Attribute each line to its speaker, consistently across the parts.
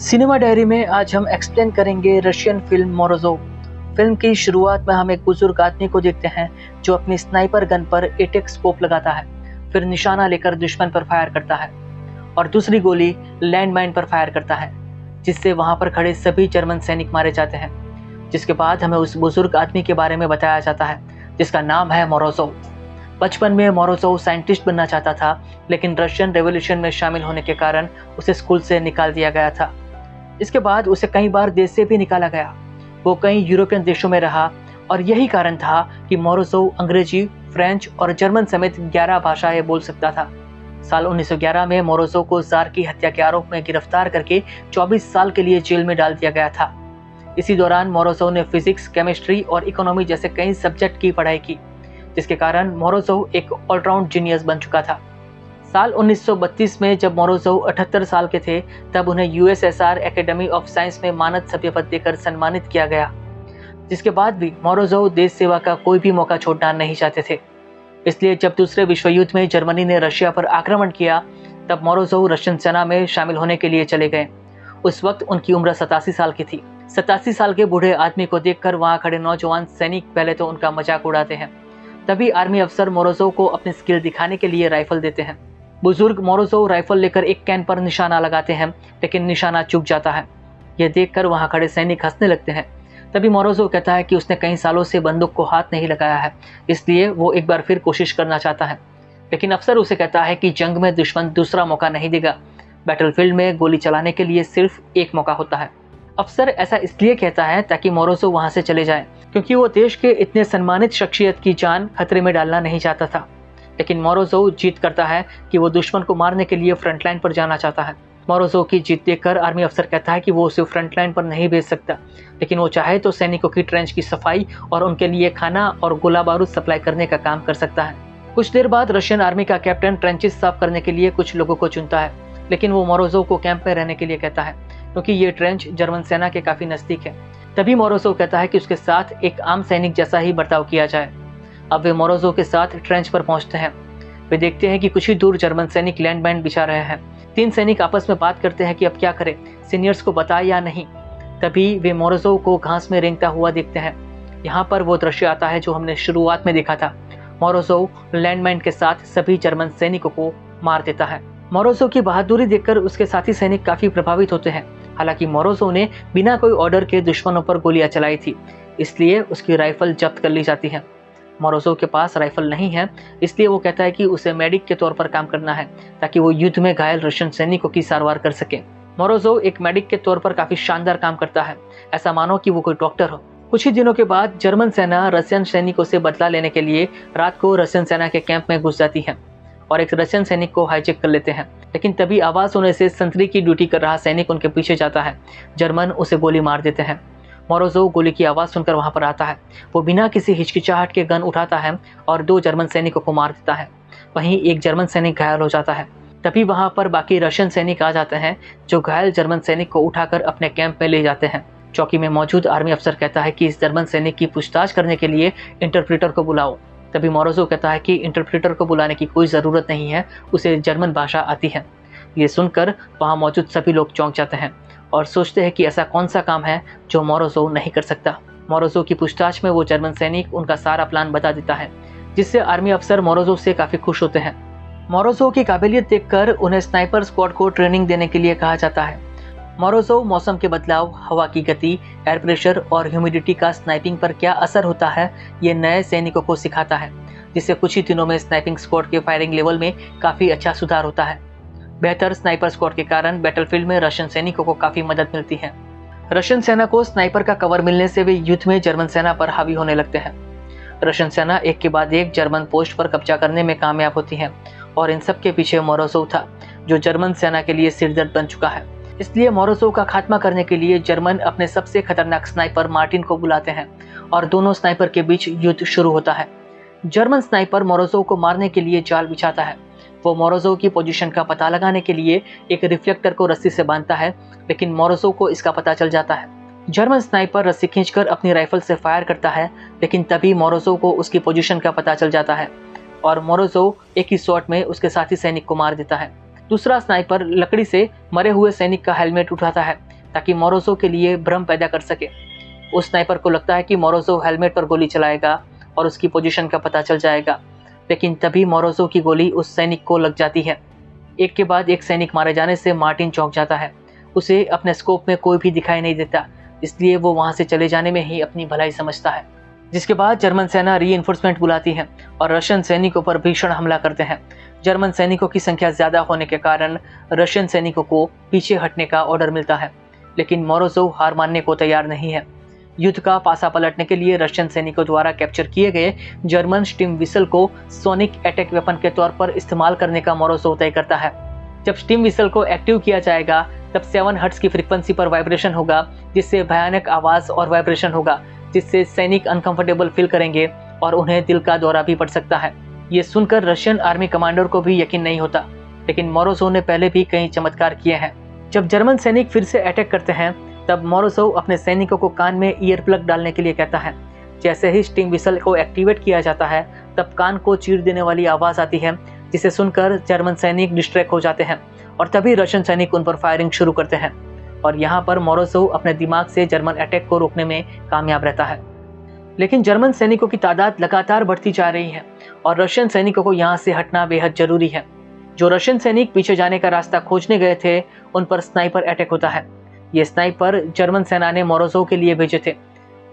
Speaker 1: Cinema diary में आज हम एक्सप्लेन करेंगे रशियन फ़िल्म मोरोजो फ़िल्म की शुरुआत में हम एक बुज़ुर्ग आदमी को देखते हैं, जो अपनी स्नाइपर गन पर एटेक स्कोप लगाता है। फिर निशाना लेकर दुश्मन पर फायर करता है और दूसरी गोली लैंडमाइन पर फायर करता है, जिससे वहाँ पर खड़े सभी जर्मन सैनिक मारे जाते हैं, जिसके बाद हमें उस बुज़ुर्ग आदमी के बारे में बताया जाता है, जिसका नाम है मोरोजो बचपन में मोरोजो साइंटिस्ट बनना चाहता था, लेकिन रशियन रेवोल्यूशन में शामिल होने के कारण उसे स्कूल से निकाल दिया गया था। इसके बाद उसे कई बार देश से भी निकाला गया। वो कई यूरोपियन देशों में रहा और यही कारण था कि मोरोजो अंग्रेज़ी, फ्रेंच और जर्मन समेत 11 भाषाएँ बोल सकता था। साल 1911 में मोरोजो को जार की हत्या के आरोप में गिरफ़्तार करके 24 साल के लिए जेल में डाल दिया गया था। इसी दौरान मोरोजो ने फिजिक्स, केमिस्ट्री और इकोनॉमी जैसे कई सब्जेक्ट की पढ़ाई की, जिसके कारण मोरोजो एक ऑलराउंड जीनियस बन चुका था। साल 1932 में जब मोरोजो 78 साल के थे, तब उन्हें यूएसएसआर एकेडमी ऑफ़ साइंस में मानद सभ्य पद देकर सम्मानित किया गया। जिसके बाद भी मोरोजो देश सेवा का कोई भी मौका छोड़ना नहीं चाहते थे। इसलिए जब दूसरे विश्व युद्ध में जर्मनी ने रशिया पर आक्रमण किया, तब मोरोजो रशियन सेना में शामिल होने के लिए चले गए। उस वक्त उनकी उम्र सतासी साल की थी। सतासी साल के बूढ़े आदमी को देखकर वहाँ खड़े नौजवान सैनिक पहले तो उनका मज़ाक उड़ाते हैं। तभी आर्मी अफसर मोरोजो को अपनी स्किल दिखाने के लिए राइफल देते हैं। बुज़ुर्ग मोरोजो राइफल लेकर एक कैन पर निशाना लगाते हैं, लेकिन निशाना चुक जाता है। यह देखकर वहाँ खड़े सैनिक हंसने लगते हैं। तभी मोरोजो कहता है कि उसने कई सालों से बंदूक को हाथ नहीं लगाया है, इसलिए वो एक बार फिर कोशिश करना चाहता है। लेकिन अफसर उसे कहता है कि जंग में दुश्मन दूसरा मौका नहीं देगा। बैटलफील्ड में गोली चलाने के लिए सिर्फ़ एक मौका होता है। अफसर ऐसा इसलिए कहता है ताकि मोरोजो वहाँ से चले जाए, क्योंकि वो देश के इतने सम्मानित शख्सियत की जान खतरे में डालना नहीं चाहता था। लेकिन मोरोजो जीत करता है कि वो दुश्मन को मारने के लिए फ्रंटलाइन पर जाना चाहता है। मोरोजो की जीत देखकर आर्मी अफसर कहता है कि वो उसे फ्रंटलाइन पर नहीं भेज सकता। लेकिन वो चाहे तो सैनिकों की ट्रेंच की सफ़ाई और उनके लिए खाना और गोला बारूद सप्लाई करने का काम कर सकता है। कुछ देर बाद रशियन आर्मी का कैप्टन ट्रेंचेस साफ़ करने के लिए कुछ लोगों को चुनता है। लेकिन वो मोरोजो को कैंप में रहने के लिए कहता है, क्योंकि ये ट्रेंच जर्मन सेना के काफ़ी नज़दीक है। तभी मोरोजो कहता है कि उसके साथ एक आम सैनिक जैसा ही बर्ताव किया जाए। अब वे मोरोजो के साथ ट्रेंच पर पहुँचते हैं। वे देखते हैं कि कुछ ही दूर जर्मन सैनिक लैंडमाइन बिछा रहे हैं। तीन सैनिक आपस में बात करते हैं कि अब क्या करें सीनियर्स को बताए या नहीं। तभी वे मोरोजो को घास में रेंगता हुआ देखते हैं। यहाँ पर वो दृश्य आता है जो हमने शुरुआत में देखा था। मोरोजो लैंडमाइन के साथ सभी जर्मन सैनिकों को मार देता है। मोरोजो की बहादुरी देखकर उसके साथी सैनिक काफ़ी प्रभावित होते हैं। हालाँकि मोरोजो ने बिना कोई ऑर्डर के दुश्मनों पर गोलियाँ चलाई थी, इसलिए उसकी राइफल जब्त कर ली जाती है। मोरोजो के पास राइफल नहीं है, इसलिए वो कहता है कि उसे मेडिक के तौर पर काम करना है, ताकि वो युद्ध में घायल रशियन सैनिकों की सारवार कर सके। मोरोजो एक मेडिक के तौर पर काफ़ी शानदार काम करता है। ऐसा मानो कि वो कोई डॉक्टर हो। कुछ ही दिनों के बाद जर्मन सेना रशियन सैनिकों से बदला लेने के लिए रात को रशियन सेना के कैंप में घुस जाती है और एक रशियन सैनिक को हाईजेक कर लेते हैं। लेकिन तभी आवाज़ होने से संतरी की ड्यूटी कर रहा सैनिक उनके पीछे जाता है। जर्मन उसे गोली मार देते हैं। मोरोजो गोली की आवाज़ सुनकर वहाँ पर आता है। वो बिना किसी हिचकिचाहट के गन उठाता है और दो जर्मन सैनिकों को मार देता है। वहीं एक जर्मन सैनिक घायल हो जाता है। तभी वहाँ पर बाकी रशियन सैनिक आ जाते हैं, जो घायल जर्मन सैनिक को उठाकर अपने कैंप में ले जाते हैं। चौकी में मौजूद आर्मी अफसर कहता है कि इस जर्मन सैनिक की पूछताछ करने के लिए इंटरप्रेटर को बुलाओ। तभी मोरोजो कहता है कि इंटरप्रेटर को बुलाने की कोई ज़रूरत नहीं है, उसे जर्मन भाषा आती है। ये सुनकर वहाँ मौजूद सभी लोग चौंक जाते हैं। और सोचते हैं कि ऐसा कौन सा काम है जो मोरोजो नहीं कर सकता। मोरोजो की पूछताछ में वो जर्मन सैनिक उनका सारा प्लान बता देता है, जिससे आर्मी अफसर मोरोजो से काफ़ी खुश होते हैं। मोरोजो की काबिलियत देखकर उन्हें स्नाइपर स्क्वाड को ट्रेनिंग देने के लिए कहा जाता है। मोरोजो मौसम के बदलाव, हवा की गति, एयर प्रेशर और ह्यूमिडिटी का स्नाइपिंग पर क्या असर होता है, ये नए सैनिकों को सिखाता है, जिससे कुछ ही दिनों में स्नाइपिंग स्क्वाड के फायरिंग लेवल में काफ़ी अच्छा सुधार होता है। बेहतर स्नाइपर स्क्वाड के कारण बैटलफील्ड में रशियन सैनिकों को काफ़ी मदद मिलती है। रशियन सेना को स्नाइपर का कवर मिलने से वे युद्ध में जर्मन सेना पर हावी होने लगते हैं। रशियन सेना एक के बाद एक जर्मन पोस्ट पर कब्जा करने में कामयाब होती है और इन सब के पीछे मोरोसो था, जो जर्मन सेना के लिए सिरदर्द बन चुका है। इसलिए मोरोसो का खात्मा करने के लिए जर्मन अपने सबसे खतरनाक स्नाइपर मार्टिन को बुलाते हैं और दोनों स्नाइपर के बीच युद्ध शुरू होता है। जर्मन स्नाइपर मोरोसो को मारने के लिए जाल बिछाता है। वो मोरोजो की पोजीशन का पता लगाने के लिए एक रिफ्लेक्टर को रस्सी से बांधता है, लेकिन मोरोजो को इसका पता चल जाता है। जर्मन स्नाइपर रस्सी खींचकर अपनी राइफल से फायर करता है, लेकिन तभी मोरोजो को उसकी पोजीशन का पता चल जाता है और मोरोजो एक ही शॉट में उसके साथी सैनिक को मार देता है। दूसरा स्नाइपर लकड़ी से मरे हुए सैनिक का हेलमेट उठाता है, ताकि मोरोजो के लिए भ्रम पैदा कर सके। उस स्नाइपर को लगता है कि मोरोजो हेलमेट पर गोली चलाएगा और उसकी पोजीशन का पता चल जाएगा। लेकिन तभी मोरोजो की गोली उस सैनिक को लग जाती है। एक के बाद एक सैनिक मारे जाने से मार्टिन चौंक जाता है। उसे अपने स्कोप में कोई भी दिखाई नहीं देता, इसलिए वो वहाँ से चले जाने में ही अपनी भलाई समझता है। जिसके बाद जर्मन सेना री बुलाती है और रशियन सैनिकों पर भीषण हमला करते हैं। जर्मन सैनिकों की संख्या ज़्यादा होने के कारण रशियन सैनिकों को पीछे हटने का ऑर्डर मिलता है, लेकिन मोरोजो हार मानने को तैयार नहीं है। युद्ध का पासा पलटने के लिए रशियन सैनिकों द्वारा कैप्चर किए गए जर्मन स्टीम विसल को सोनिक अटैक वेपन के तौर पर इस्तेमाल करने का मोरोसो तय करता है। जब स्टीम विसल को एक्टिव किया जाएगा, तब सेवन हर्ट्स की फ्रीक्वेंसी पर वाइब्रेशन होगा, जिससे भयानक आवाज़ और वाइब्रेशन होगा, जिससे सैनिक अनकंफर्टेबल फील करेंगे और उन्हें दिल का दौरा भी पड़ सकता है। ये सुनकर रशियन आर्मी कमांडर को भी यकीन नहीं होता, लेकिन मोरोसो ने पहले भी कई चमत्कार किए हैं। जब जर्मन सैनिक फिर से अटैक करते हैं तब मोरोसो अपने सैनिकों को कान में ईयर प्लग डालने के लिए कहता है। जैसे ही स्टिंग विसल को एक्टिवेट किया जाता है, तब कान को चीर देने वाली आवाज़ आती है, जिसे सुनकर जर्मन सैनिक डिस्ट्रैक्ट हो जाते हैं और तभी रशियन सैनिक उन पर फायरिंग शुरू करते हैं। और यहाँ पर मोरोसो अपने दिमाग से जर्मन अटैक को रोकने में कामयाब रहता है। लेकिन जर्मन सैनिकों की तादाद लगातार बढ़ती जा रही है और रशियन सैनिकों को यहाँ से हटना बेहद ज़रूरी है। जो रशियन सैनिक पीछे जाने का रास्ता खोजने गए थे, उन पर स्नाइपर अटैक होता है। ये स्नाइपर जर्मन सेना ने मोरोजो के लिए भेजे थे।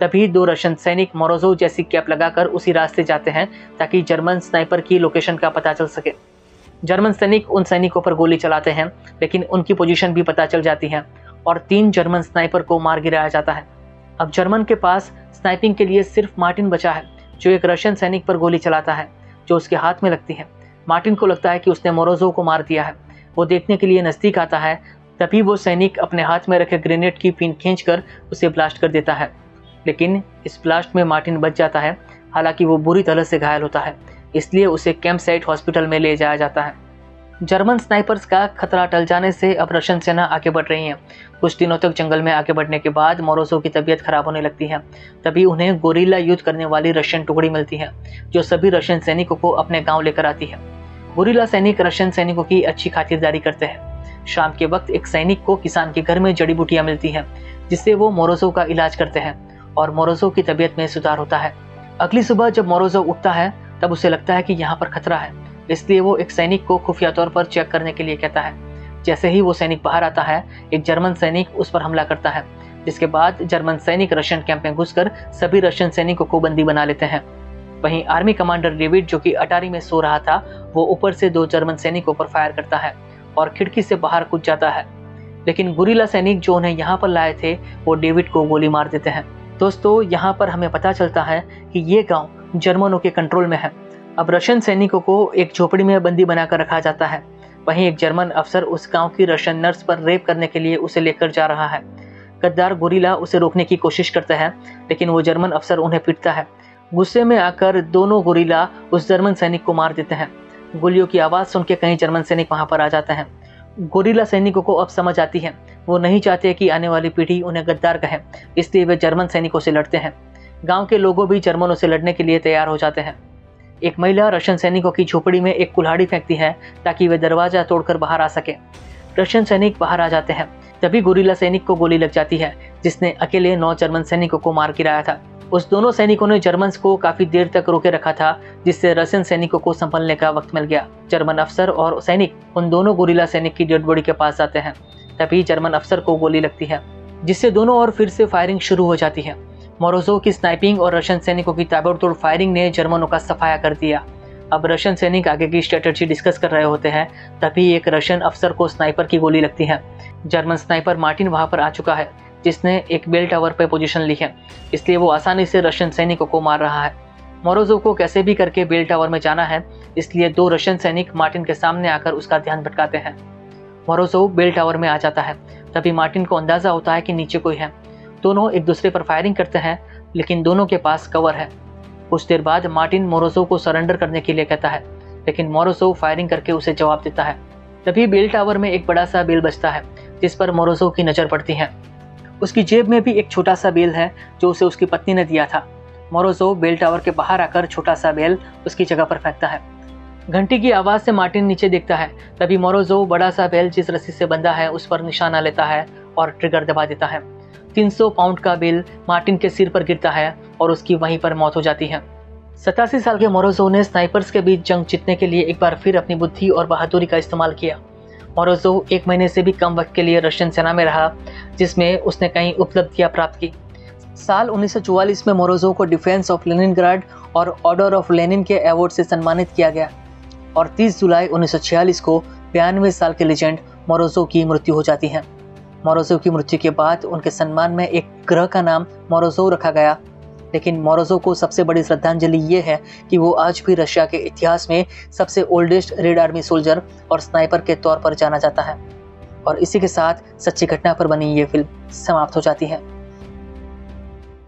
Speaker 1: तभी दो रशियन सैनिक मोरोजो जैसी कैप लगाकर उसी रास्ते जाते हैं ताकि जर्मन स्नाइपर की लोकेशन का पता चल सके। जर्मन सैनिक उन सैनिकों पर गोली चलाते हैं, लेकिन उनकी पोजीशन भी पता चल जाती है और तीन जर्मन स्नाइपर को मार गिराया जाता है। अब जर्मन के पास स्नाइपिंग के लिए सिर्फ़ मार्टिन बचा है, जो एक रशियन सैनिक पर गोली चलाता है, जो उसके हाथ में लगती है। मार्टिन को लगता है कि उसने मोरोजो को मार दिया है। वो देखने के लिए नज़दीक आता है तभी वो सैनिक अपने हाथ में रखे ग्रेनेड की पिन खींचकर उसे ब्लास्ट कर देता है। लेकिन इस ब्लास्ट में मार्टिन बच जाता है, हालाँकि वो बुरी तरह से घायल होता है, इसलिए उसे कैंप साइट हॉस्पिटल में ले जाया जाता है। जर्मन स्नाइपर्स का खतरा टल जाने से अब रशियन सेना आगे बढ़ रही है। कुछ दिनों तक जंगल में आगे बढ़ने के बाद मोरोसो की तबीयत खराब होने लगती है। तभी उन्हें गोरीला युद्ध करने वाली रशियन टुकड़ी मिलती है, जो सभी रशियन सैनिकों को अपने गाँव लेकर आती है। गोरीला सैनिक रशियन सैनिकों की अच्छी खातिरदारी करते हैं। शाम के वक्त एक सैनिक को किसान के घर में जड़ी बूटियाँ मिलती हैं, जिससे वो मोरोजो का इलाज करते हैं और मोरोजो की तबीयत में सुधार होता है। अगली सुबह जब मोरोजो उठता है, तब उसे लगता है कि यहाँ पर खतरा है। इसलिए वो एक सैनिक को खुफिया तौर पर चेक करने के लिए कहता है। जैसे ही वो सैनिक बाहर आता है, एक जर्मन सैनिक उस पर हमला करता है, जिसके बाद जर्मन सैनिक रशियन कैंप में घुसकर सभी रशियन सैनिकों को बंदी बना लेते हैं। वहीं आर्मी कमांडर डेविड, जो कि अटारी में सो रहा था, वो ऊपर से दो जर्मन सैनिकों पर फायर करता है। और खिड़की से बाहर कूद जाता है। लेकिन गुरीला सैनिक जो उन्हें यहाँ पर लाए थे, वो डेविड को गोली मार देते हैं। दोस्तों, यहाँ पर हमें पता चलता है कि ये गाँव जर्मनों के कंट्रोल में है। अब रशियन सैनिकों को एक झोपड़ी में बंदी बनाकर रखा जाता है। वहीं एक जर्मन अफसर उस गाँव की रशियन नर्स पर रेप करने के लिए उसे लेकर जा रहा है। गद्दार गोरीला उसे रोकने की कोशिश करता है, लेकिन वो जर्मन अफसर उन्हें पीटता है। गुस्से में आकर दोनों गोरीला उस जर्मन सैनिक को मार देते हैं। गोलियों की आवाज़ सुन के कई जर्मन सैनिक वहाँ पर आ जाते हैं। गोरीला सैनिकों को अब समझ आती है। वो नहीं चाहते कि आने वाली पीढ़ी उन्हें गद्दार कहे, इसलिए वे जर्मन सैनिकों से लड़ते हैं। गाँव के लोगों भी जर्मनों से लड़ने के लिए तैयार हो जाते हैं। एक महिला रशियन सैनिकों की झोपड़ी में एक कुल्हाड़ी फेंकती है ताकि वे दरवाज़ा तोड़कर बाहर आ सके। रशियन सैनिक बाहर आ जाते हैं। तभी गोरीला सैनिक को गोली लग जाती है, जिसने अकेले नौ जर्मन सैनिकों को मार गिराया था। उस दोनों सैनिकों ने जर्मन को काफ़ी देर तक रोके रखा था, जिससे रशियन सैनिकों को संभलने का वक्त मिल गया। जर्मन अफसर और सैनिक उन दोनों गोरीला सैनिक की डेड बॉडी के पास आते हैं। तभी जर्मन अफसर को गोली लगती है, जिससे दोनों और फिर से फायरिंग शुरू हो जाती है। मोरोजो की स्नाइपिंग और रशियन सैनिकों की ताबड़तोड़ फायरिंग ने जर्मनों का सफाया कर दिया। अब रशियन सैनिक आगे की स्ट्रेटजी डिस्कस कर रहे होते हैं, तभी एक रशियन अफसर को स्नाइपर की गोली लगती है। जर्मन स्नाइपर मार्टिन वहाँ पर आ चुका है। जिसने एक बेल टावर पर पोजीशन ली है। इसलिए वो आसानी से रशियन सैनिकों को मार रहा है। मोरोजो को कैसे भी करके बेल टावर में जाना है, इसलिए दो रशियन सैनिक मार्टिन के सामने आकर उसका ध्यान भटकाते हैं। मोरोजो बेल टावर में आ जाता है। तभी मार्टिन को अंदाज़ा होता है कि नीचे कोई है। दोनों एक दूसरे पर फायरिंग करते हैं, लेकिन दोनों के पास कवर है। कुछ देर बाद मार्टिन मोरोजो को सरेंडर करने के लिए कहता है, लेकिन मोरोजो फायरिंग करके उसे जवाब देता है। तभी बेल टावर में एक बड़ा सा बेल बचता है, जिस पर मोरोजो की नज़र पड़ती है। उसकी जेब में भी एक छोटा सा बेल है, जो उसे उसकी पत्नी ने दिया था। मोरोजो बेल टावर के बाहर आकर छोटा सा बेल उसकी जगह पर फेंकता है। घंटी की आवाज़ से मार्टिन नीचे देखता है। तभी मोरोजो बड़ा सा बेल जिस रस्सी से बंधा है, उस पर निशाना लेता है और ट्रिगर दबा देता है। 300 पाउंड का बिल मार्टिन के सिर पर गिरता है और उसकी वहीं पर मौत हो जाती है। सतासी साल के मोरोजो ने स्नाइपर्स के बीच जंग जीतने के लिए एक बार फिर अपनी बुद्धि और बहादुरी का इस्तेमाल किया। मोरोजो एक महीने से भी कम वक्त के लिए रशियन सेना में रहा, जिसमें उसने कई उपलब्धियाँ प्राप्त की। साल 1944 में मोरोजो को डिफेंस ऑफ़ लेनिनग्राड और ऑर्डर ऑफ़ लेनिन के अवार्ड से सम्मानित किया गया और 30 जुलाई 1946 को बयानवे साल के लेजेंड मोरोजो की मृत्यु हो जाती है। मोरोजो की मृत्यु के बाद उनके सम्मान में एक ग्रह का नाम मोरोजो रखा गया। लेकिन मोरोजो को सबसे बड़ी श्रद्धांजलि ये है कि वो आज भी रशिया के इतिहास में सबसे ओल्डेस्ट रेड आर्मी सोल्जर और स्नाइपर के तौर पर जाना जाता है। और इसी के साथ सच्ची घटना पर बनी ये फ़िल्म समाप्त हो जाती है।